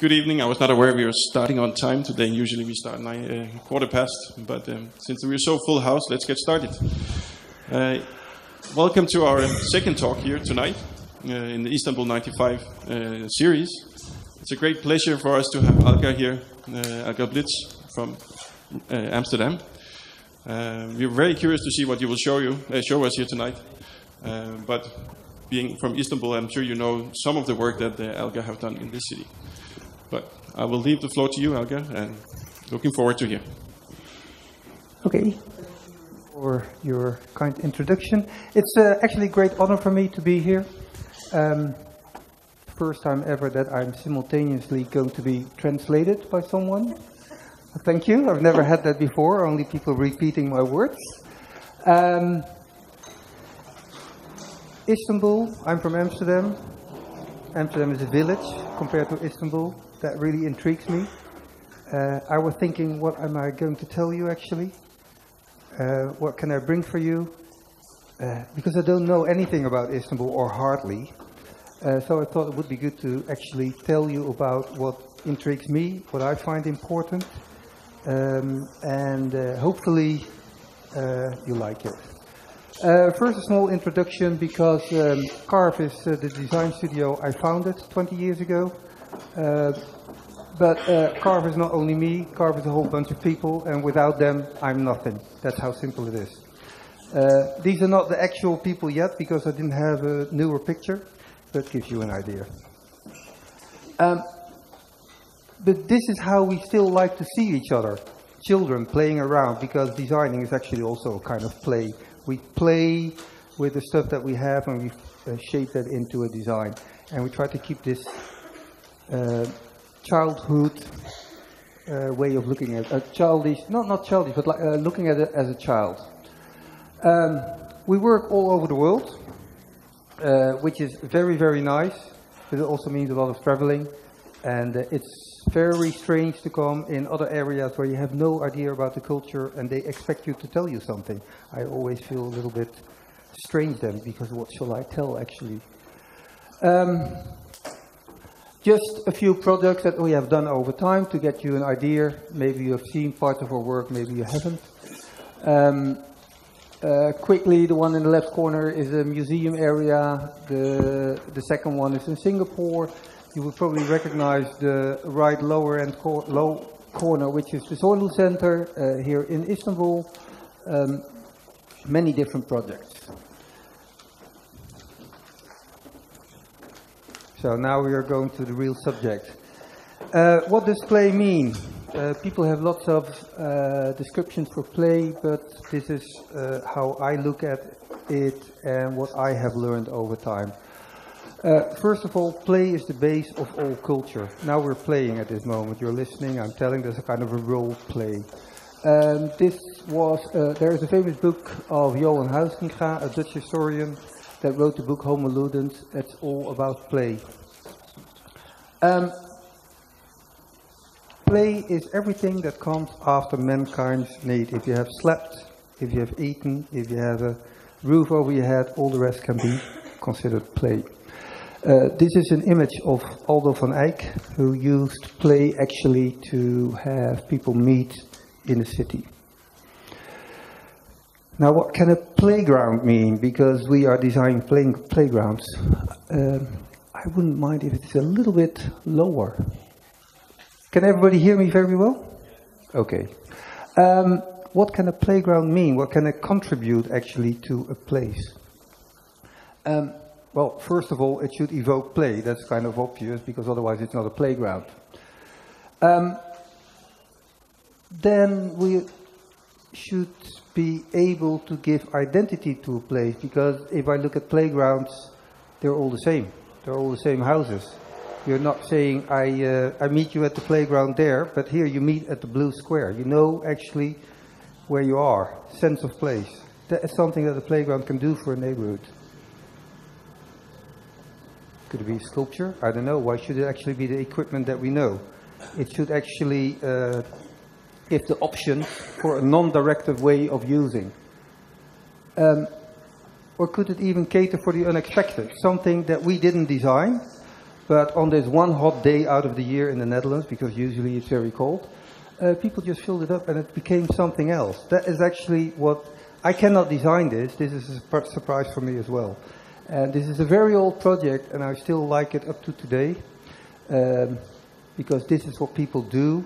Good evening. I was not aware we were starting on time today. Usually we start nine, uh, quarter past, but um, since we're so full house, let's get started. Uh, welcome to our second talk here tonight uh, in the Istanbul 95 uh, series. It's a great pleasure for us to have Elger here, uh, Elger Blitz from uh, Amsterdam. we're very curious to see what you will show you, show us here tonight. but being from Istanbul, I'm sure you know some of the work that uh, Elger have done in this city. But I will leave the floor to you, Elger, and looking forward to hear. Okay. For your kind introduction. It's uh, actually a great honor for me to be here. Um, first time ever that I'm simultaneously going to be translated by someone. Thank you. I've never had that before, only people repeating my words. Um, Istanbul, I'm from Amsterdam. Amsterdam is a village compared to Istanbul. That really intrigues me. Uh, I was thinking, what am I going to tell you actually? Uh, what can I bring for you? Uh, because I don't know anything about Istanbul or hardly. Uh, so I thought it would be good to actually tell you about what intrigues me, what I find important, um, and uh, hopefully uh, you like it. Uh, first, a small introduction because um, Carve is uh, the design studio I founded 20 years ago. Uh, but uh, Carve is not only me, Carve is a whole bunch of people, and without them, I'm nothing. That's how simple it is. Uh, these are not the actual people yet because I didn't have a newer picture, but gives you an idea. Um, but this is how we still like to see each other children playing around because designing is actually also a kind of play we play with the stuff that we have and we uh, shape that into a design. And we try to keep this childhood uh, way of looking at a childish, not not childish, but like, uh, looking at it as a child. Um, we work all over the world, uh, which is very very nice, but it also means a lot of traveling, and uh, it's very strange to come in other areas where you have no idea about the culture and they expect you to tell you something. I always feel a little bit strange then because what shall I tell actually? Um, just a few projects that we have done over time to get you an idea. Maybe you have seen part of our work, maybe you haven't. Um, uh, quickly, the one in the left corner is a museum area. The, the second one is in Singapore you will probably recognize the right lower end cor low corner, which is the Zorlu Center uh, here in Istanbul. Um, many different projects. So now we are going to the real subject. Uh, what does play mean? Uh, people have lots of uh, descriptions for play, but this is uh, how I look at it and what I have learned over time. Uh, first of all, play is the base of all culture. Now we're playing at this moment. You're listening. I'm telling. There's a kind of a role play. Um, this was uh, there is a famous book of Johan Huizinga, a Dutch historian, that wrote the book Homo Ludens. That's all about play. Um, play is everything that comes after mankind's need. If you have slept, if you have eaten, if you have a roof over your head, all the rest can be considered play. Uh, this is an image of Aldo van Eyck, who used play actually to have people meet in the city. Now, what can a playground mean? Because we are designing playing playgrounds. Um, I wouldn't mind if it's a little bit lower. Can everybody hear me very well? Okay. Um, what can a playground mean? What can it contribute actually to a place? Um, well, first of all, it should evoke play. That's kind of obvious because otherwise it's not a playground. Um, then we should be able to give identity to a place because if I look at playgrounds, they're all the same. They're all the same houses. You're not saying I uh, I meet you at the playground there, but here you meet at the blue square. You know actually where you are. Sense of place. That is something that a playground can do for a neighborhood. Could it be sculpture? I don't know. Why should it actually be the equipment that we know? It should actually uh, give the option for a non-directive way of using. Um, or could it even cater for the unexpected? Something that we didn't design, But on this one hot day out of the year in the Netherlands, because usually it's very cold, uh, people just filled it up and it became something else. That is actually what I cannot design this. This is a surprise for me as well. And this is a very old project, and I still like it up to today, um, because this is what people do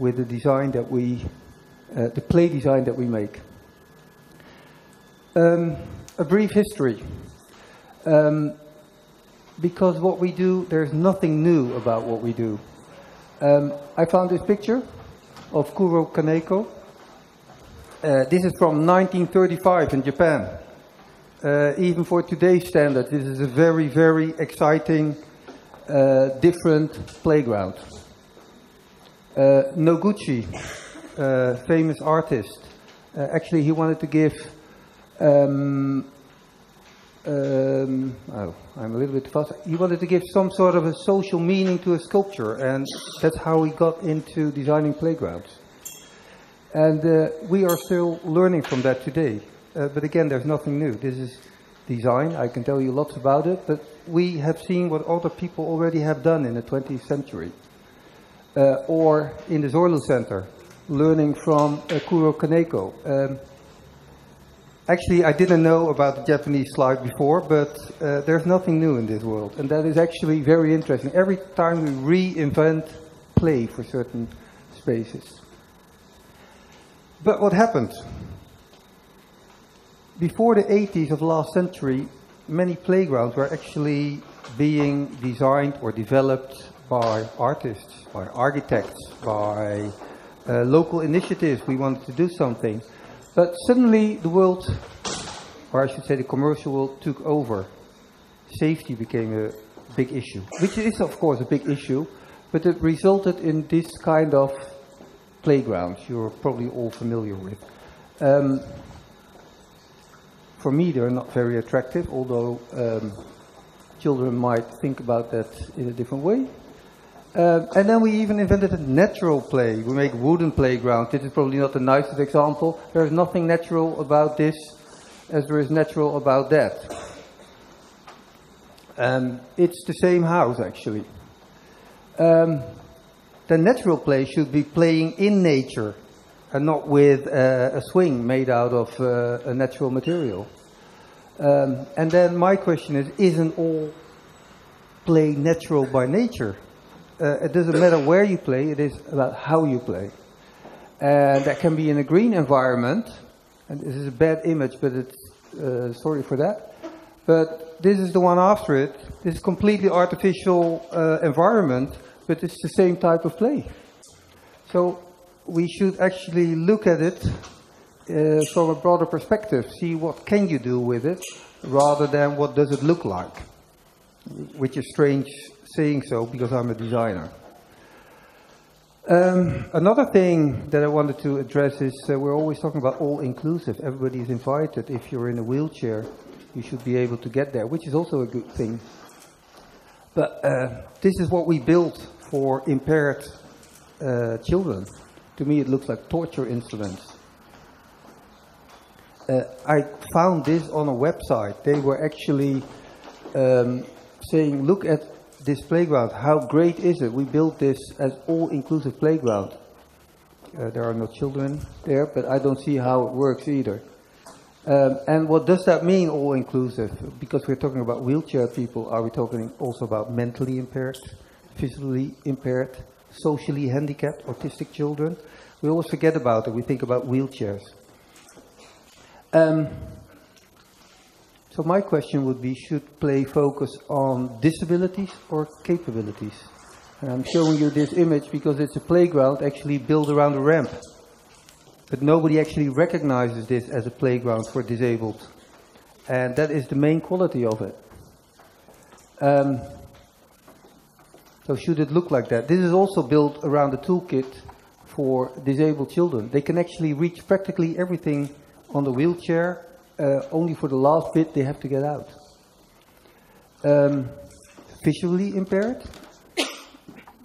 with the design that we, uh, the play design that we make. Um, a brief history. Um, because what we do, there's nothing new about what we do. Um, I found this picture of Kuro Kaneko. Uh, this is from 1935 in Japan. Uh, even for today's standard, this is a very, very exciting, uh, different playground. Uh, Noguchi, uh, famous artist, uh, actually he wanted to give um, um, oh, I'm a little bit fast. He wanted to give some sort of a social meaning to a sculpture, and that's how he got into designing playgrounds. And uh, we are still learning from that today. Uh, but again, there's nothing new. This is design. I can tell you lots about it, but we have seen what other people already have done in the 20th century. Uh, or in the Zorlu Center, learning from uh, Kuro Kaneko. Um, Actually, I didn't know about the Japanese slide before, but uh, there's nothing new in this world. And that is actually very interesting. Every time we reinvent play for certain spaces. But what happened? Before the 80s of last century, many playgrounds were actually being designed or developed by artists, by architects, by uh, local initiatives. We wanted to do something. But suddenly the world, or I should say the commercial world, took over. Safety became a big issue, which is of course a big issue, but it resulted in this kind of playgrounds you're probably all familiar with. Um, for me, they're not very attractive, although um, children might think about that in a different way. Uh, and then we even invented a natural play. We make wooden playgrounds. This is probably not the nicest example. There's nothing natural about this as there is natural about that. Um, it's the same house, actually. Um, the natural play should be playing in nature and not with uh, a swing made out of uh, a natural material. Um, and then my question is, isn't all play natural by nature? Uh, it doesn't matter where you play, it is about how you play. And that can be in a green environment, and this is a bad image, but it's, uh, sorry for that. But this is the one after it. This is completely artificial uh, environment, but it's the same type of play. So we should actually look at it uh, from a broader perspective, see what can you do with it, rather than what does it look like, which is strange saying so because I'm a designer. Um, another thing that I wanted to address is uh, we're always talking about all inclusive. Everybody is invited. If you're in a wheelchair, you should be able to get there, which is also a good thing. But uh, this is what we built for impaired uh, children. To me, it looks like torture instruments. Uh, I found this on a website. They were actually um, saying, look at this playground, how great is it? We built this as all-inclusive playground. Uh, there are no children there, but I don't see how it works either. Um, and what does that mean, all-inclusive? Because we're talking about wheelchair people, are we talking also about mentally impaired, physically impaired, socially handicapped, autistic children? We always forget about it. We think about wheelchairs. Um, so my question would be, should play focus on disabilities or capabilities? And I'm showing you this image because it's a playground actually built around a ramp. But nobody actually recognizes this as a playground for disabled. And that is the main quality of it. Um, so should it look like that? This is also built around a toolkit for disabled children. They can actually reach practically everything on the wheelchair uh, only for the last bit they have to get out. Um, visually impaired,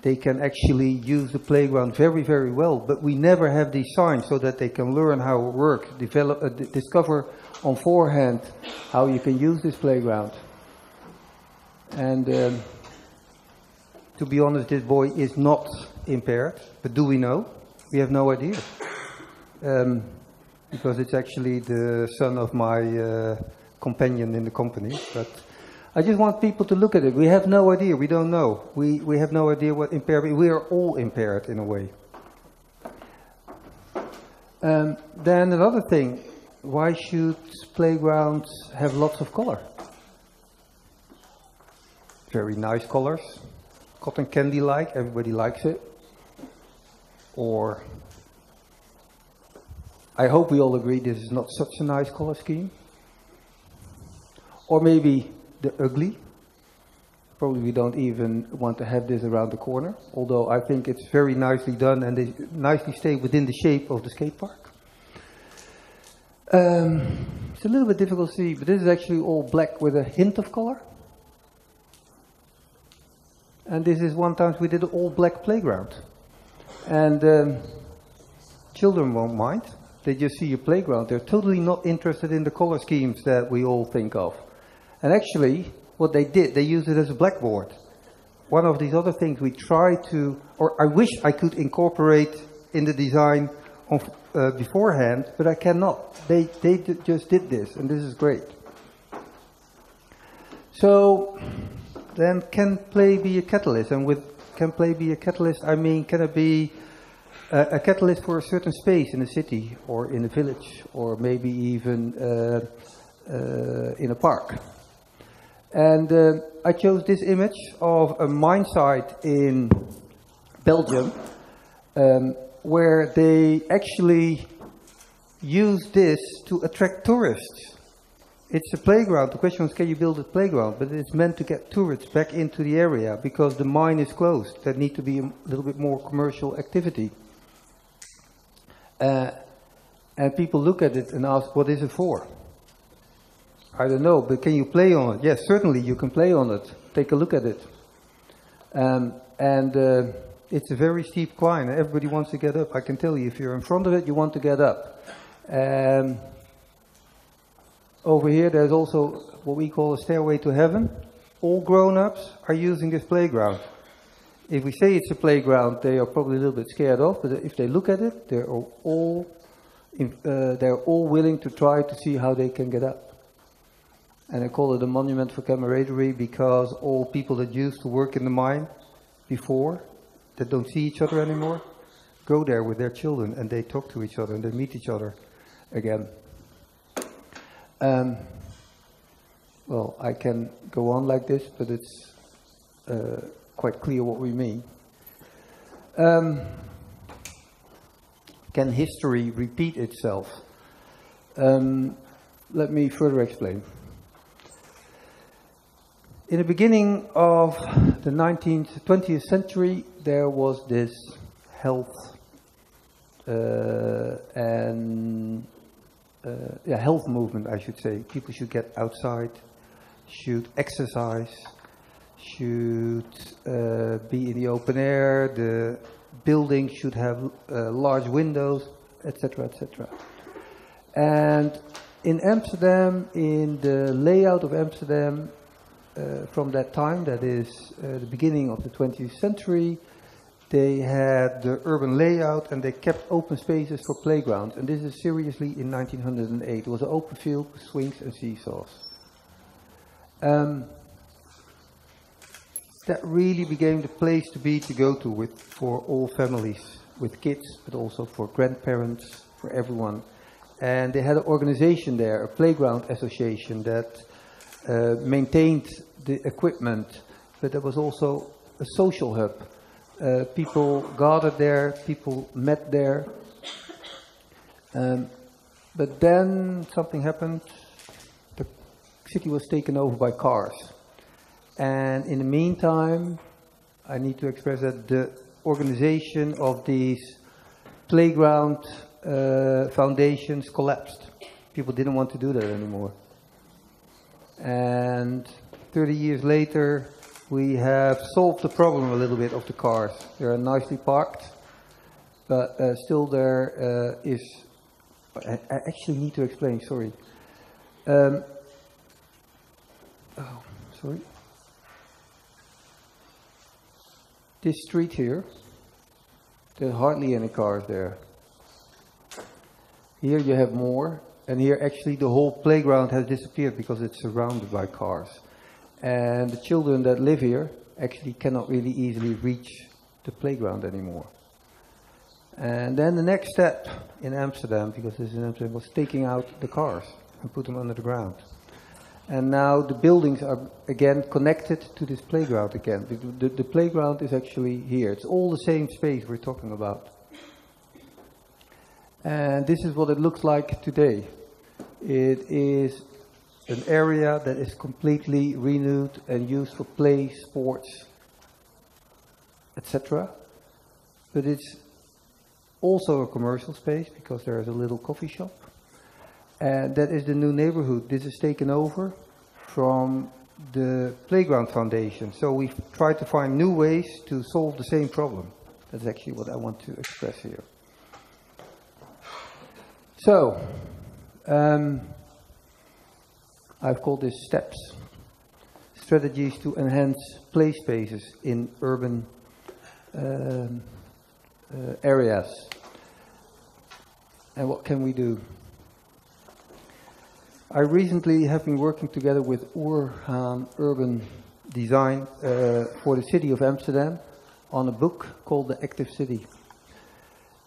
they can actually use the playground very, very well, but we never have these signs so that they can learn how it works, develop, uh, discover on forehand how you can use this playground. And um, to be honest, this boy is not impaired, but do we know? We have no idea. Um, because it's actually the son of my uh, companion in the company. But I just want people to look at it. We have no idea. We don't know. We, we have no idea what impairment. We are all impaired in a way. Um, then another thing. Why should playgrounds have lots of color? Very nice colors. Cotton candy like. Everybody likes it. Or I hope we all agree this is not such a nice color scheme. Or maybe the ugly. Probably we don't even want to have this around the corner, although I think it's very nicely done and they nicely stay within the shape of the skate park. Um, it's a little bit difficult to see, but this is actually all black with a hint of color. And this is one time we did an all black playground. And um, children won't mind. They just see a playground. They're totally not interested in the color schemes that we all think of. And actually, what they did, they used it as a blackboard. One of these other things we try to, or I wish I could incorporate in the design of, uh, beforehand, but I cannot. They, they just did this, and this is great. So, then can play be a catalyst? And with can play be a catalyst, I mean, can it be a catalyst for a certain space in a city or in a village or maybe even uh, uh, in a park. And uh, I chose this image of a mine site in Belgium um, where they actually use this to attract tourists. It's a playground. The question is, can you build a playground? But it's meant to get tourists back into the area because the mine is closed. There need to be a little bit more commercial activity. Uh, and people look at it and ask, what is it for? I don't know, but can you play on it? Yes, certainly you can play on it. Take a look at it. Um, and uh, it's a very steep climb. Everybody wants to get up. I can tell you, if you're in front of it, you want to get up. Um, over here, there's also what we call a stairway to heaven. All grown-ups are using this playground if we say it's a playground, they are probably a little bit scared off. But if they look at it, they're all uh, they're all willing to try to see how they can get up. And I call it a monument for camaraderie because all people that used to work in the mine before, that don't see each other anymore, go there with their children and they talk to each other and they meet each other again. Um, well, I can go on like this, but it's. Uh, quite clear what we mean. Um, can history repeat itself? Um, let me further explain. In the beginning of the 19th, 20th century, there was this health uh, and uh, yeah, health movement, I should say. People should get outside, should exercise, should uh, be in the open air, the building should have uh, large windows, etc., etc. And in Amsterdam, in the layout of Amsterdam uh, from that time, that is uh, the beginning of the 20th century, they had the urban layout and they kept open spaces for playgrounds. And this is seriously in 1908. It was an open field with swings and seesaws. Um, that really became the place to be to go to with for all families with kids, but also for grandparents, for everyone. And they had an organization there, a playground association that uh, maintained the equipment, but there was also a social hub. Uh, people gathered there, people met there. Um, but then something happened. The city was taken over by cars. And in the meantime, I need to express that the organization of these playground uh, foundations collapsed. People didn't want to do that anymore. And 30 years later, we have solved the problem a little bit of the cars. They are nicely parked, but uh, still there uh, is. I, actually need to explain, sorry. Um, oh, sorry. This street here, there's hardly any cars there. Here you have more, and here actually the whole playground has disappeared because it's surrounded by cars. And the children that live here actually cannot really easily reach the playground anymore. And then the next step in Amsterdam, because this is in Amsterdam, was taking out the cars and put them under the ground. And now the buildings are again connected to this playground again. The, the, the, playground is actually here. It's all the same space we're talking about. And this is what it looks like today. It is an area that is completely renewed and used for play, sports, etc. But it's also a commercial space because there is a little coffee shop. And that is the new neighborhood. This is taken over from the Playground Foundation. So we've tried to find new ways to solve the same problem. That's actually what I want to express here. So, um, I've called this STEPS strategies to enhance play spaces in urban um, uh, areas. And what can we do? I recently have been working together with Urban Design uh, for the city of Amsterdam on a book called The Active City.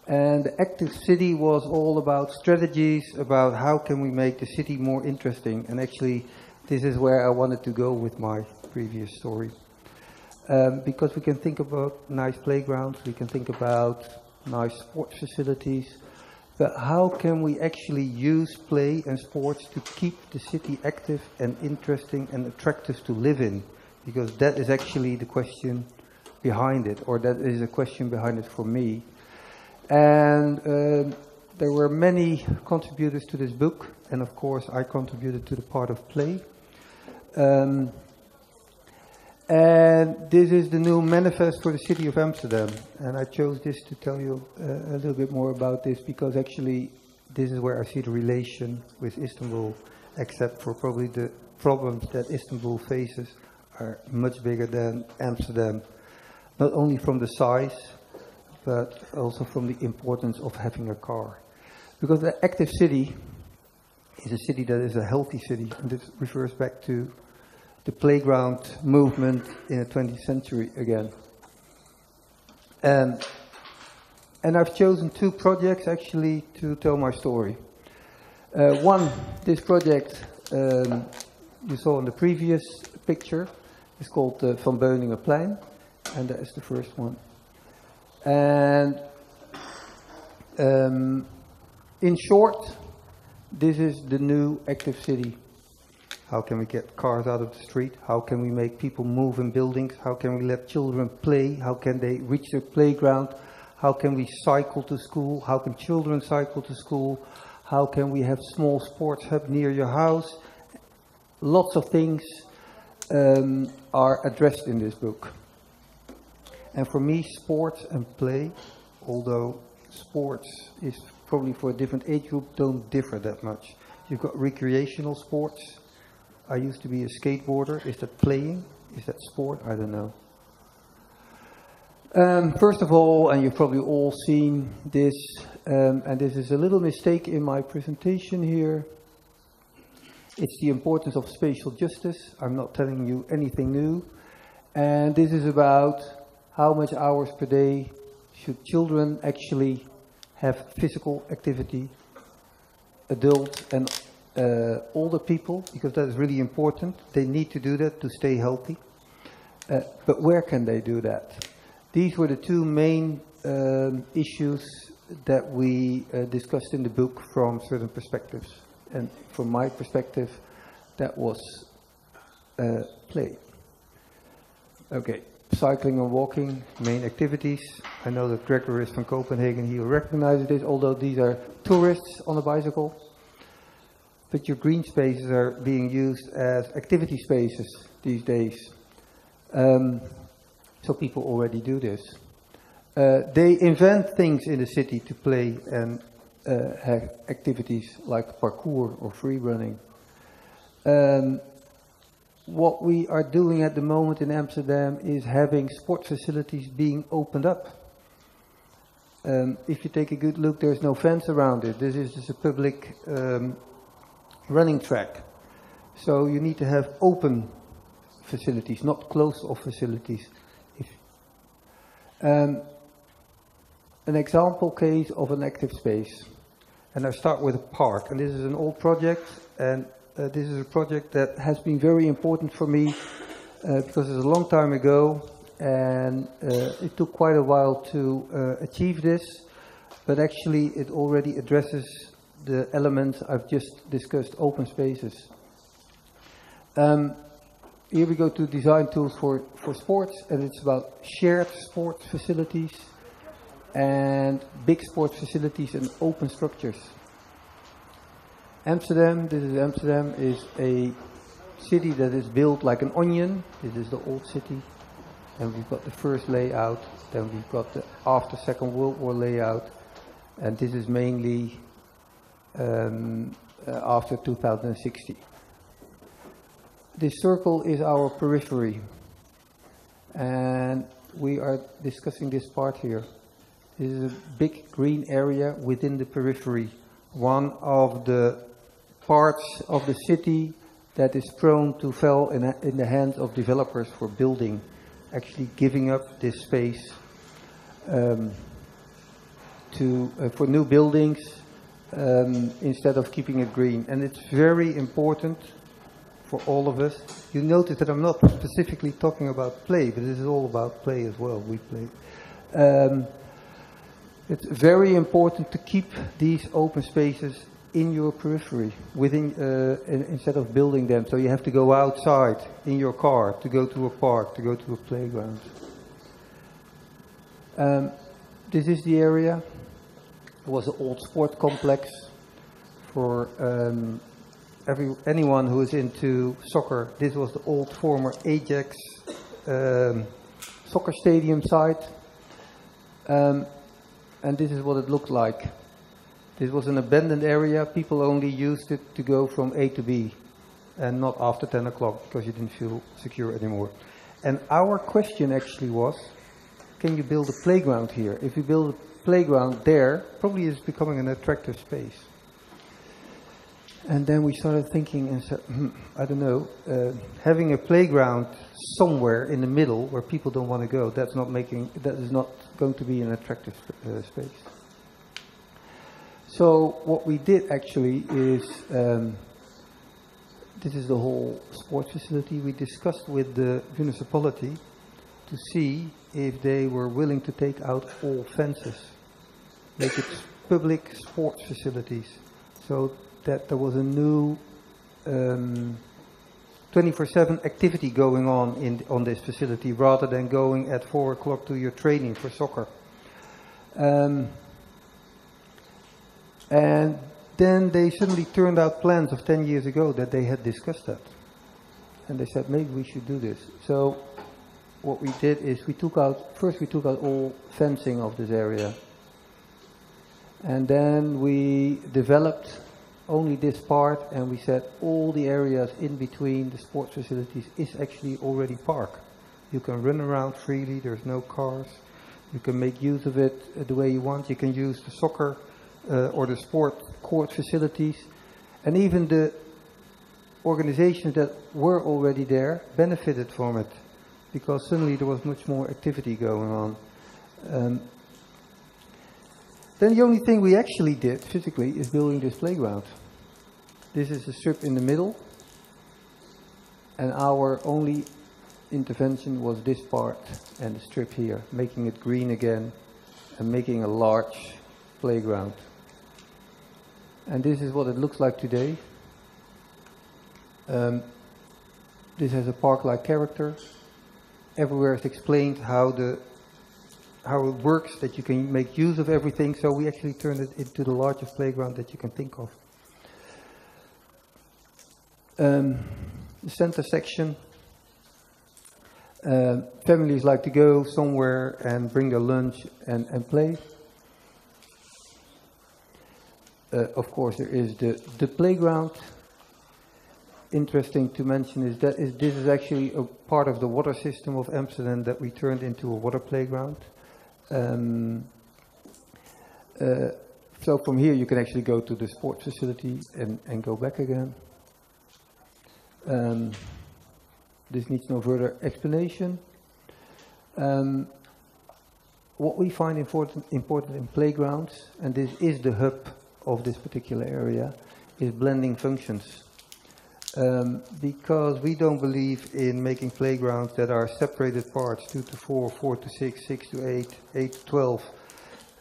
And the Active City was all about strategies about how can we make the city more interesting. And actually, this is where I wanted to go with my previous story. Um, because we can think about nice playgrounds, we can think about nice sports facilities, but how can we actually use play and sports to keep the city active and interesting and attractive to live in? Because that is actually the question behind it, or that is a question behind it for me. And um, there were many contributors to this book, and of course I contributed to the part of play. Um, and this is the new manifest for the city of Amsterdam. And I chose this to tell you uh, a little bit more about this because actually this is where I see the relation with Istanbul, except for probably the problems that Istanbul faces are much bigger than Amsterdam, not only from the size, but also from the importance of having a car. Because the active city is a city that is a healthy city, and this refers back to the playground movement in the 20th century again. And, and I've chosen two projects actually to tell my story. Uh, one, this project um, you saw in the previous picture is called the Van Beuningenplein, and that is the first one. And um, in short, this is the new active city how can we get cars out of the street? How can we make people move in buildings? How can we let children play? How can they reach their playground? How can we cycle to school? How can children cycle to school? How can we have small sports hub near your house? Lots of things um, are addressed in this book. And for me, sports and play, although sports is probably for a different age group, don't differ that much. You've got recreational sports, I used to be a skateboarder. Is that playing? Is that sport? I don't know. Um, first of all, and you've probably all seen this, um, and this is a little mistake in my presentation here. It's the importance of spatial justice. I'm not telling you anything new. And this is about how much hours per day should children actually have physical activity, adults and uh, older people, because that is really important. They need to do that to stay healthy. Uh, but where can they do that? These were the two main um, issues that we uh, discussed in the book from certain perspectives. And from my perspective, that was uh, play. Okay, cycling and walking, main activities. I know that Gregor is from Copenhagen, he will recognize this, although these are tourists on a bicycle but your green spaces are being used as activity spaces these days. Um, so people already do this. Uh, they invent things in the city to play and uh, have activities like parkour or free running. Um, what we are doing at the moment in Amsterdam is having sport facilities being opened up. Um, if you take a good look, there's no fence around it. This is just a public um, running track. So you need to have open facilities, not closed off facilities. Um, an example case of an active space. And I start with a park. And this is an old project, and uh, this is a project that has been very important for me uh, because it's a long time ago, and uh, it took quite a while to uh, achieve this. But actually, it already addresses the elements I've just discussed, open spaces. Um, here we go to design tools for, for sports, and it's about shared sports facilities and big sports facilities and open structures. Amsterdam, this is Amsterdam, is a city that is built like an onion. This is the old city. And we've got the first layout, then we've got the after Second World War layout, and this is mainly um, uh, after 2060. This circle is our periphery, and we are discussing this part here. This is a big green area within the periphery, one of the parts of the city that is prone to fall in, in the hands of developers for building, actually giving up this space um, to uh, for new buildings um, instead of keeping it green. And it's very important for all of us. You notice that I'm not specifically talking about play, but this is all about play as well. We play. Um, it's very important to keep these open spaces in your periphery, within uh, in, instead of building them. So you have to go outside in your car to go to a park, to go to a playground. Um, this is the area. Was an old sport complex for um, every anyone who is into soccer. This was the old former Ajax um, soccer stadium site. Um, and this is what it looked like. This was an abandoned area. People only used it to go from A to B and not after 10 o'clock because you didn't feel secure anymore. And our question actually was, can you build a playground here? If you build playground there, probably is becoming an attractive space. And then we started thinking and said, hmm, I don't know, uh, having a playground somewhere in the middle where people don't want to go, that's not making, that is not going to be an attractive uh, space. So what we did actually is, um, this is the whole sports facility. We discussed with the municipality to see if they were willing to take out all fences, make it public sports facilities, so that there was a new um, 24/7 activity going on in on this facility rather than going at four o'clock to your training for soccer. Um, and then they suddenly turned out plans of 10 years ago that they had discussed that. And they said, maybe we should do this. So what we did is we took out, first we took out all fencing of this area. And then we developed only this part and we said all the areas in between the sports facilities is actually already park. You can run around freely, there's no cars. You can make use of it the way you want. You can use the soccer uh, or the sport court facilities. And even the organizations that were already there benefited from it because suddenly there was much more activity going on. Um, then the only thing we actually did physically is building this playground. This is a strip in the middle, and our only intervention was this part and the strip here, making it green again and making a large playground. And this is what it looks like today. Um, this has a park-like character. Everywhere is explained how the how it works, that you can make use of everything. So we actually turned it into the largest playground that you can think of. Um, the center section. Uh, families like to go somewhere and bring their lunch and, and play. Uh, of course, there is the, the playground. Interesting to mention is that is, this is actually a part of the water system of Amsterdam that we turned into a water playground. Um, uh, so from here you can actually go to the sports facility and, and go back again. Um, this needs no further explanation. Um, what we find important, important in playgrounds, and this is the hub of this particular area, is blending functions. Um, because we don't believe in making playgrounds that are separated parts, 2 to 4, 4 to 6, 6 to 8, 8 to 12.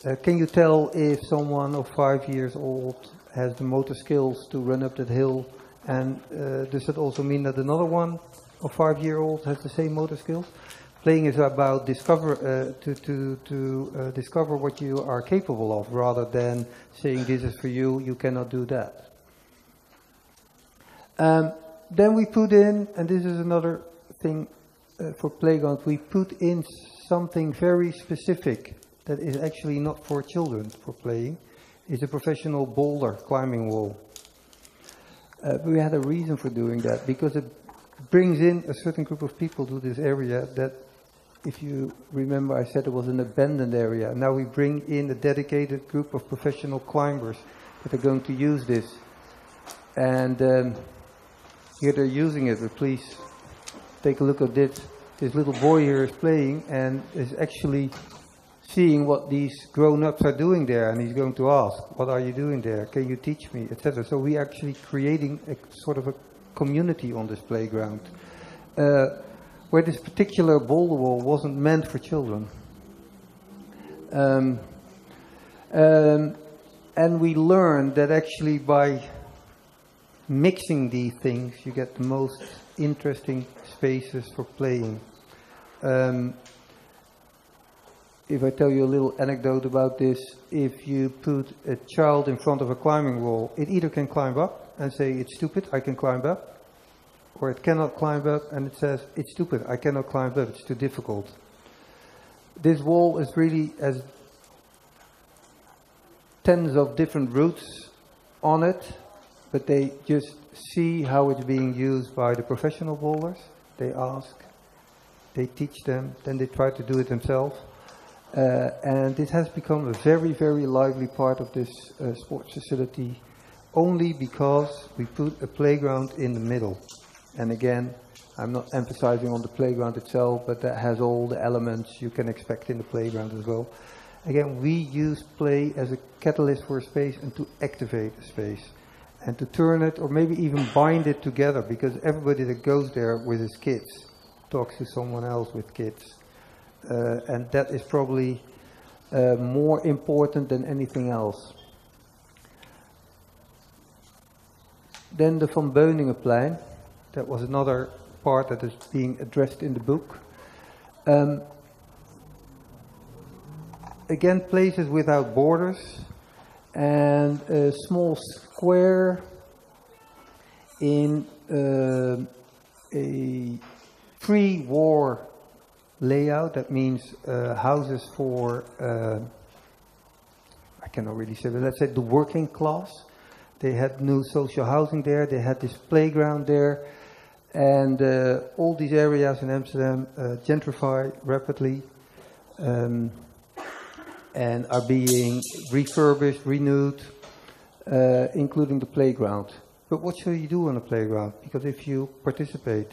Uh, can you tell if someone of 5 years old has the motor skills to run up that hill? And uh, does that also mean that another one of 5 year old has the same motor skills? Playing is about discover, uh, to, to, to uh, discover what you are capable of rather than saying this is for you, you cannot do that. Um, then we put in, and this is another thing uh, for playground, we put in something very specific that is actually not for children for playing. It's a professional boulder climbing wall. Uh, we had a reason for doing that because it brings in a certain group of people to this area that, if you remember, I said it was an abandoned area. Now we bring in a dedicated group of professional climbers that are going to use this. And um, here they're using it, but please take a look at this. This little boy here is playing and is actually seeing what these grown-ups are doing there, and he's going to ask, "What are you doing there? Can you teach me?" etc. So we are actually creating a sort of a community on this playground, uh, where this particular boulder wall wasn't meant for children. Um, um, and we learned that actually by mixing these things, you get the most interesting spaces for playing. Um, if I tell you a little anecdote about this, if you put a child in front of a climbing wall, it either can climb up and say, it's stupid, I can climb up, or it cannot climb up and it says, it's stupid, I cannot climb up, it's too difficult. This wall is really as tens of different routes on it, but they just see how it's being used by the professional boulderers. They ask, they teach them, then they try to do it themselves. Uh, and this has become a very, very lively part of this uh, sports facility only because we put a playground in the middle. And again, I'm not emphasizing on the playground itself, but that has all the elements you can expect in the playground as well. Again, we use play as a catalyst for a space and to activate a space and to turn it or maybe even bind it together because everybody that goes there with his kids talks to someone else with kids. Uh, and that is probably uh, more important than anything else. Then the Van Beuningenplein, that was another part that is being addressed in the book. Um, again, places without borders and a small square in uh, a pre-war layout. That means uh, houses for, uh, I cannot really say, but let's say the working class. They had new social housing there. They had this playground there. And uh, all these areas in Amsterdam uh, gentrify rapidly. Um, and are being refurbished, renewed, uh, including the playground. But what shall you do on the playground? Because if you participate,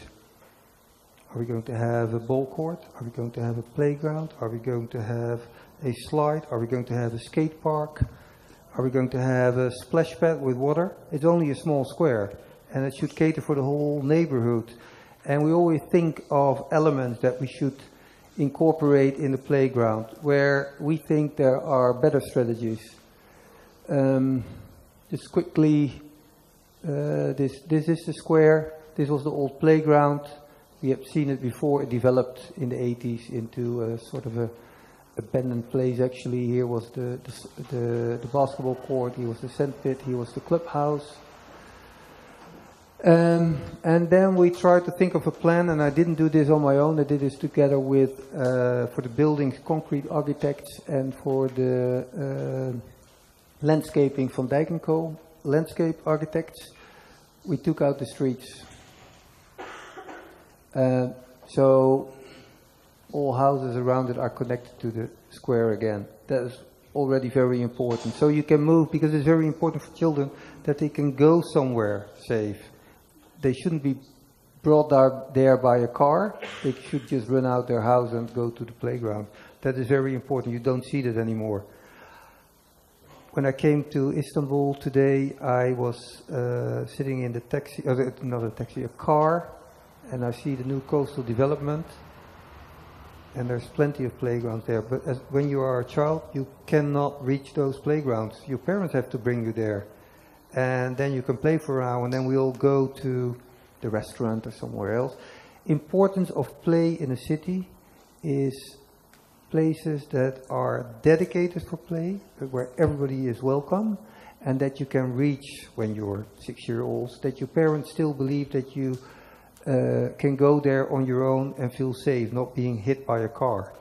are we going to have a ball court? Are we going to have a playground? Are we going to have a slide? Are we going to have a skate park? Are we going to have a splash pad with water? It's only a small square and it should cater for the whole neighborhood. And we always think of elements that we should incorporate in the playground where we think there are better strategies. Um, just quickly, uh, this, this is the square. This was the old playground. We have seen it before. It developed in the 80s into a sort of a abandoned place. Actually, here was the, the, the, the basketball court. Here was the sandpit. Here was the clubhouse. Um, and then we tried to think of a plan, and I didn't do this on my own. I did this together with, uh, for the building, concrete architects, and for the uh, landscaping from Dijk landscape architects. we took out the streets. Uh, so all houses around it are connected to the square again. That is already very important. So you can move because it's very important for children that they can go somewhere safe. They shouldn't be brought there by a car. They should just run out their house and go to the playground. That is very important. You don't see that anymore. When I came to Istanbul today, I was uh, sitting in the taxi, uh, not a taxi, a car, and I see the new coastal development and there's plenty of playgrounds there. But as, when you are a child, you cannot reach those playgrounds. Your parents have to bring you there, and then you can play for an hour, and then we all go to the restaurant or somewhere else. Importance of play in a city is places that are dedicated for play, where everybody is welcome, and that you can reach when you're six year olds. That your parents still believe that you uh, can go there on your own and feel safe, not being hit by a car.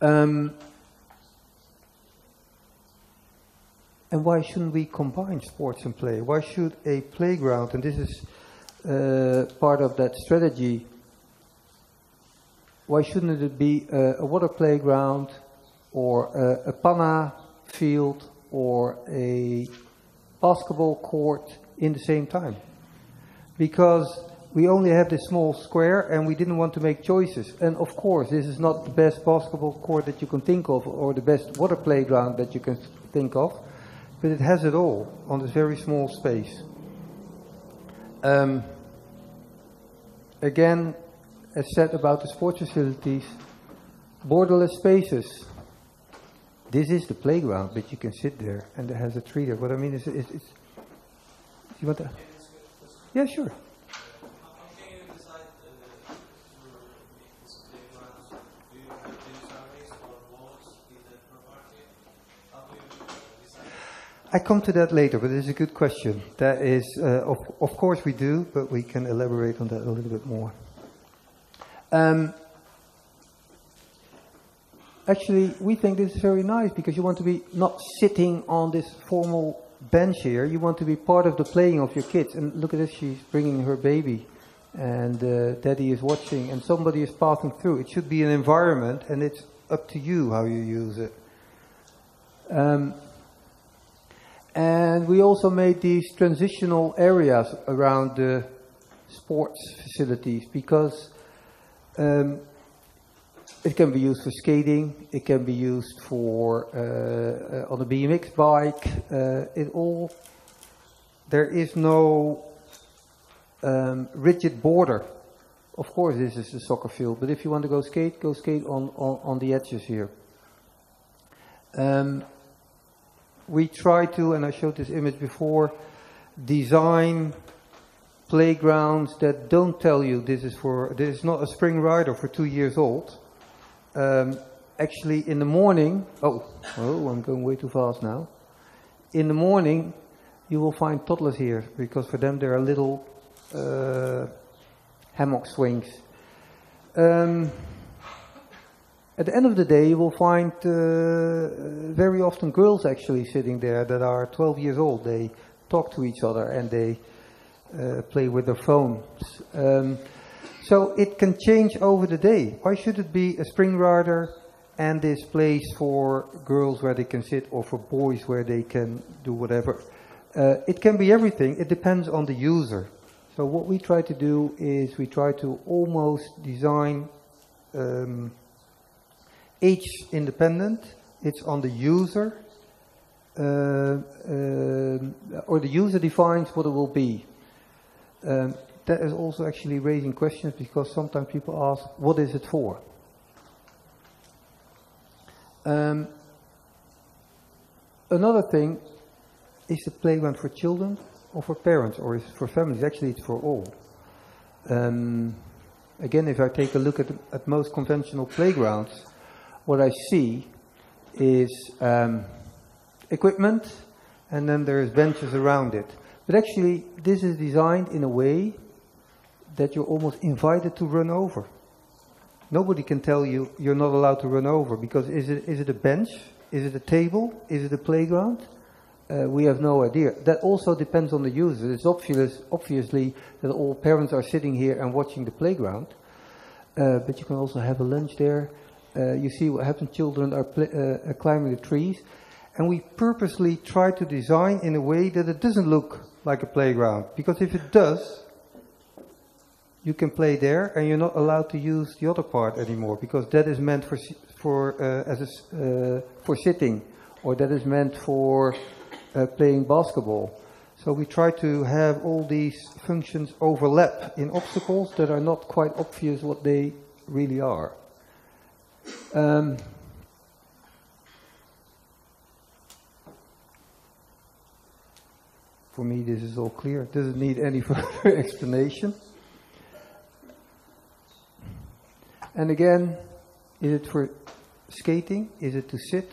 Um, and why shouldn't we combine sports and play? Why should a playground, and this is uh, part of that strategy, why shouldn't it be a, a water playground or a, a panna field or a basketball court in the same time? because we only have this small square and we didn't want to make choices. And of course, this is not the best basketball court that you can think of or the best water playground that you can think of, but it has it all on this very small space. Um, again, as said about the sports facilities, borderless spaces. This is the playground, but you can sit there and it has a tree there. What I mean is, it's, it's you want to? Yeah, sure. I come to that later, but it's a good question. That is, uh, of, of course we do, but we can elaborate on that a little bit more. Um, actually, we think this is very nice because you want to be not sitting on this formal bench here, you want to be part of the playing of your kids. And look at this, she's bringing her baby, and uh, daddy is watching, and somebody is passing through. It should be an environment, and it's up to you how you use it. Um, and we also made these transitional areas around the sports facilities because um, it can be used for skating. It can be used for uh, on a BMX bike. Uh, it all there is no um, rigid border. Of course, this is a soccer field, but if you want to go skate, go skate on on, on the edges here. Um, we try to, and I showed this image before, design playgrounds that don't tell you this is for this is not a spring rider for two years old um, actually in the morning, oh, oh, I'm going way too fast now. In the morning, you will find toddlers here because for them there are little uh, hammock swings. Um, at the end of the day, you will find uh, very often girls actually sitting there that are 12 years old. They talk to each other and they uh, play with their phones. Um, so it can change over the day. Why should it be a spring rider and this place for girls where they can sit or for boys where they can do whatever? Uh, it can be everything. It depends on the user. So what we try to do is we try to almost design um, age independent. It's on the user, uh, uh, or the user defines what it will be. Um, that is also actually raising questions because sometimes people ask, what is it for? Um, another thing is the playground for children or for parents or is for families. Actually, it's for all. Um, again, if I take a look at, at most conventional playgrounds, what I see is um, equipment and then there's benches around it. But actually, this is designed in a way that you're almost invited to run over. Nobody can tell you you're not allowed to run over because is it, is it a bench? Is it a table? Is it a playground? uh, we have no idea. That also depends on the user. It's obvious, obviously that all parents are sitting here and watching the playground, uh, but you can also have a lunch there. Uh, you see what happens. Children are uh, climbing the trees, and we purposely try to design in a way that it doesn't look like a playground. Because if it does, you can play there, and you're not allowed to use the other part anymore because that is meant for for uh, as a, for sitting, or that is meant for uh, playing basketball. So we try to have all these functions overlap in obstacles that are not quite obvious what they really are. Um, for me, this is all clear. It doesn't need any further explanation? And again, is it for skating? Is it to sit?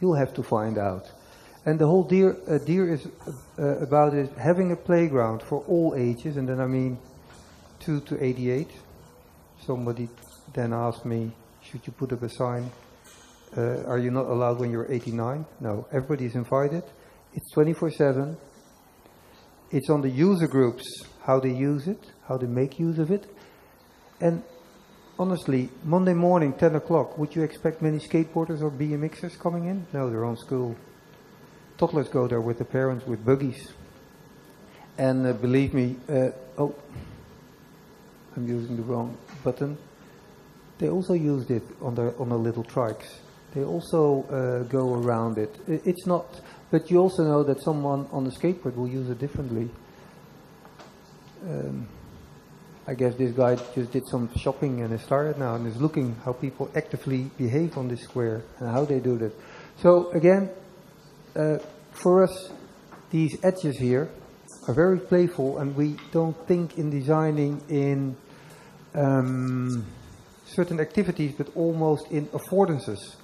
You'll have to find out. And the whole deer, uh, deer is uh, about it having a playground for all ages, and then I mean 2 to 88. Somebody then asked me, should you put up a sign? Uh, are you not allowed when you're 89? No, everybody is invited. It's 24 7. It's on the user groups how they use it, how they make use of it. And honestly, Monday morning, 10 o'clock, would you expect many skateboarders or BMXers coming in? No, they're on school toddlers go there with the parents with buggies. And uh, believe me, uh, oh, I'm using the wrong button. They also used it on the on the little trikes. They also uh, go around it. It's not, but you also know that someone on the skateboard will use it differently. Um, I guess this guy just did some shopping and has started now and is looking how people actively behave on this square and how they do that. So again, uh, for us, these edges here are very playful, and we don't think in designing in um, certain activities, but almost in affordances.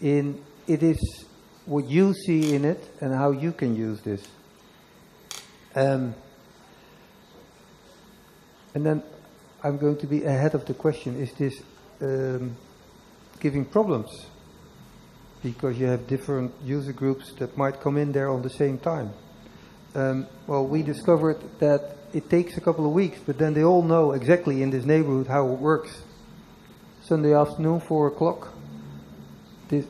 In it is what you see in it and how you can use this. Um, and then I'm going to be ahead of the question: Is this um, giving problems? because you have different user groups that might come in there on the same time. Um, well, we discovered that it takes a couple of weeks, but then they all know exactly in this neighborhood how it works. Sunday afternoon, 4 o'clock, this,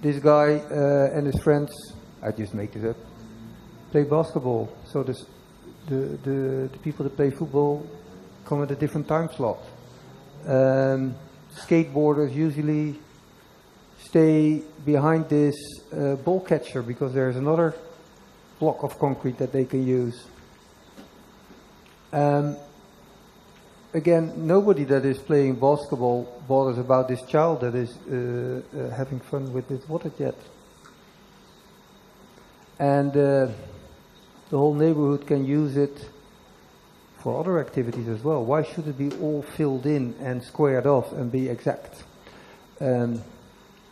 this guy uh, and his friends, I just make this up, play basketball. So this, the, the, the people that play football come at a different time slot. Um, skateboarders usually stay behind this uh, ball catcher because there's another block of concrete that they can use. Um, again, nobody that is playing basketball bothers about this child that is uh, uh, having fun with this water jet. And uh, the whole neighborhood can use it for other activities as well. Why should it be all filled in and squared off and be exact? Um,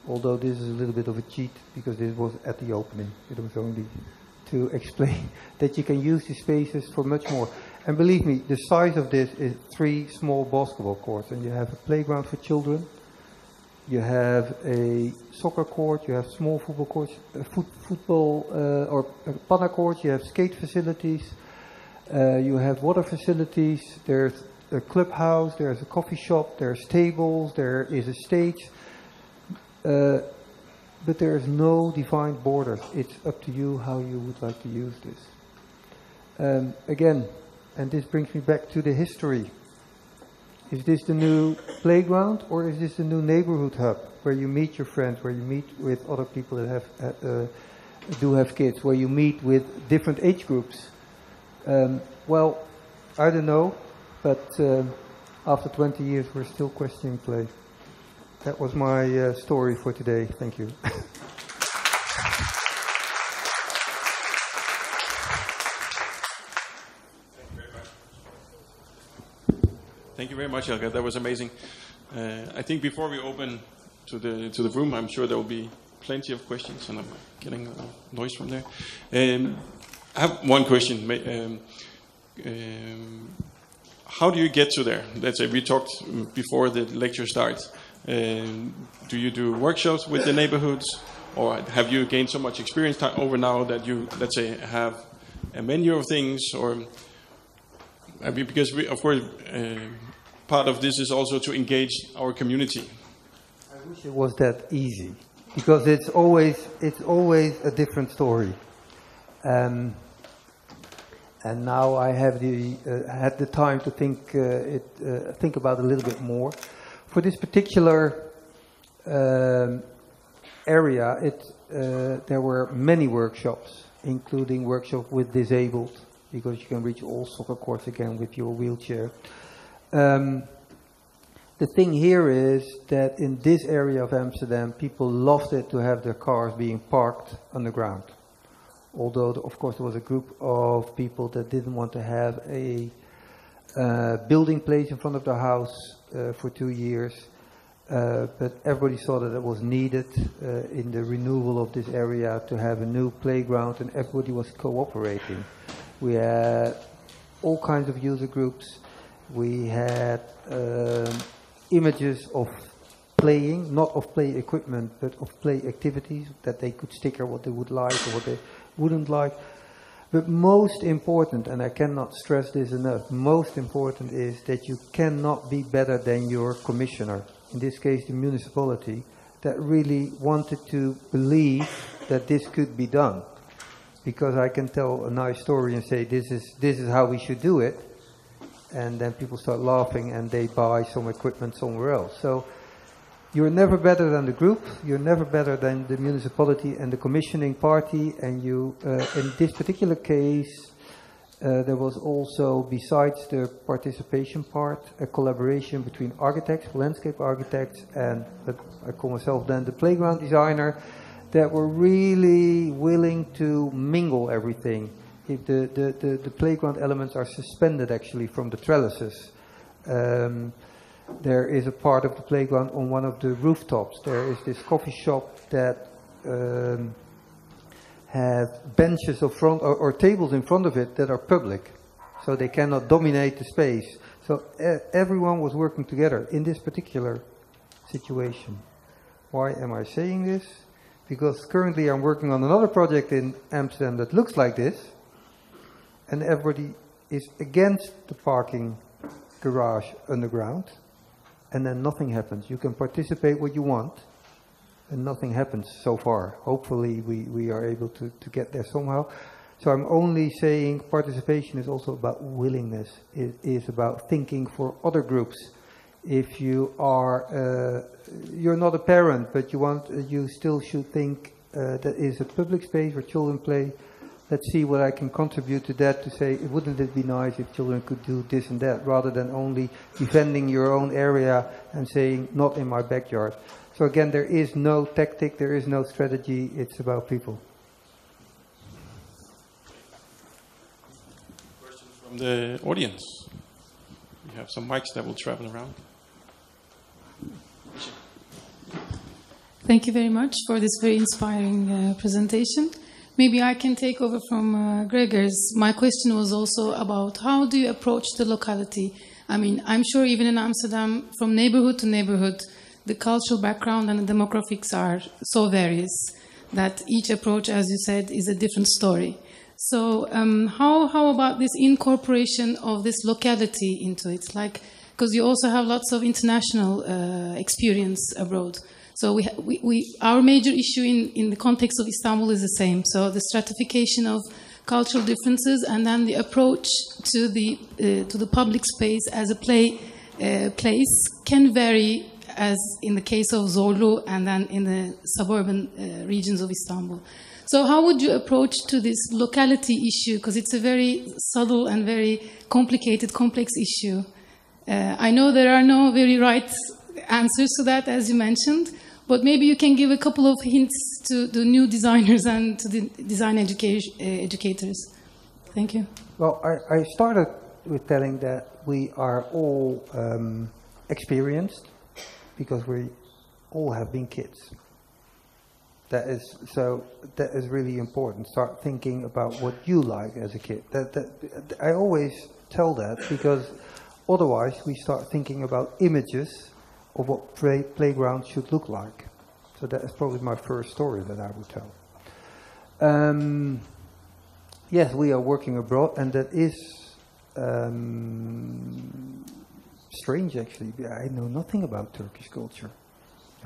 although this is a little bit of a cheat because this was at the opening. It was only to explain that you can use these spaces for much more. And believe me, the size of this is three small basketball courts, and you have a playground for children, you have a soccer court, you have small football courts, uh, foot, football uh, or uh, panna courts, you have skate facilities, uh, you have water facilities, there's a clubhouse, there's a coffee shop, there's tables, there is a stage. Uh, but there is no defined borders. It's up to you how you would like to use this. Um, again, and this brings me back to the history. Is this the new playground or is this the new neighborhood hub where you meet your friends, where you meet with other people that have uh, uh do have kids, where you meet with different age groups? Um, well, I don't know, but um, after 20 years, we're still questioning play. That was my uh, story for today. Thank you. Thank you very much, Elger. That was amazing. Uh, I think before we open to the to the room, I'm sure there will be plenty of questions, and I'm getting a noise from there. Um, I have one question. Um, um, how do you get to there? Let's say we talked before the lecture starts. Um, do you do workshops with the neighborhoods? or have you gained so much experience over now that you, let's say, have a menu of things, or because we, of course, uh, part of this is also to engage our community. I wish it was that easy, because it's always it's always a different story. Um, and now I have the uh, had the time to think uh, it uh, think about it a little bit more. For this particular um, area, it uh, there were many workshops, including workshops with disabled, because you can reach all soccer courts again with your wheelchair. Um, the thing here is that in this area of Amsterdam, people loved it to have their cars being parked on the ground although of course there was a group of people that didn't want to have a uh, building place in front of their house uh, for two years. Uh, but everybody saw that it was needed uh, in the renewal of this area to have a new playground, and everybody was cooperating. We had all kinds of user groups. We had um, images of playing, not of play equipment, but of play activities that they could sticker what they would like or what they wouldn't like. But most important, and I cannot stress this enough, most important is that you cannot be better than your commissioner, in this case the municipality, that really wanted to believe that this could be done. Because I can tell a nice story and say this is this is how we should do it, and then people start laughing and they buy some equipment somewhere else. So you're never better than the group, you're never better than the municipality and the commissioning party, and you, uh, in this particular case, uh, there was also, besides the participation part, a collaboration between architects, landscape architects, and I call myself then the playground designer, that were really willing to mingle everything. The, the, the, the playground elements are suspended actually from the trellises. Um, there is a part of the playground on one of the rooftops. There is this coffee shop that um, have benches of front or, or, tables in front of it that are public, so they cannot dominate the space. So everyone was working together in this particular situation. Why am I saying this? Because currently I'm working on another project in Amsterdam that looks like this, and everybody is against the parking garage underground and then nothing happens. You can participate what you want, and nothing happens so far. Hopefully, we, we are able to, to get there somehow. So I'm only saying participation is also about willingness. It is about thinking for other groups. If you are, uh, you're not a parent, but you want, you still should think uh, that is a public space where children play let's see what I can contribute to that to say, wouldn't it be nice if children could do this and that, rather than only defending your own area and saying, not in my backyard. So again, there is no tactic, there is no strategy, it's about people. Questions from the audience? We have some mics that will travel around. Thank you very much for this very inspiring uh, presentation. Maybe I can take over from uh, Gregor's. My question was also about how do you approach the locality? I mean, I'm sure even in Amsterdam, from neighborhood to neighborhood, the cultural background and the demographics are so various that each approach, as you said, is a different story. So, um, how, how about this incorporation of this locality into it? Like, because you also have lots of international uh, experience abroad. So we, we, we, our major issue in, in the context of Istanbul is the same. So the stratification of cultural differences and then the approach to the, uh, to the public space as a play uh, place can vary as in the case of Zorlu and then in the suburban uh, regions of Istanbul. So how would you approach to this locality issue? Because it's a very subtle and very complicated, complex issue. Uh, I know there are no very right answers to that, as you mentioned, but maybe you can give a couple of hints to the new designers and to the design educa- uh, educators. Thank you. Well, I, I, started with telling that we are all um, experienced because we all have been kids. That is so. That is really important. Start thinking about what you like as a kid. That, that I always tell that because otherwise we start thinking about images of what play, playgrounds should look like. So that is probably my first story that I would tell. Um, yes, we are working abroad, and that is um, strange actually. I know nothing about Turkish culture.